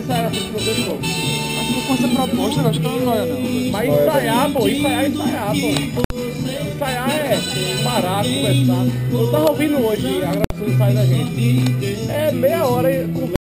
ensaiar a frente do professor. Mas se for com essa proposta, eu acho que não vai, não. Mas ensaiar, pô, ensaiar, ensaiar, pô. Ensaiar é parar, conversar. Eu tava ouvindo hoje a gravação do ensaio da gente. É meia hora conversa.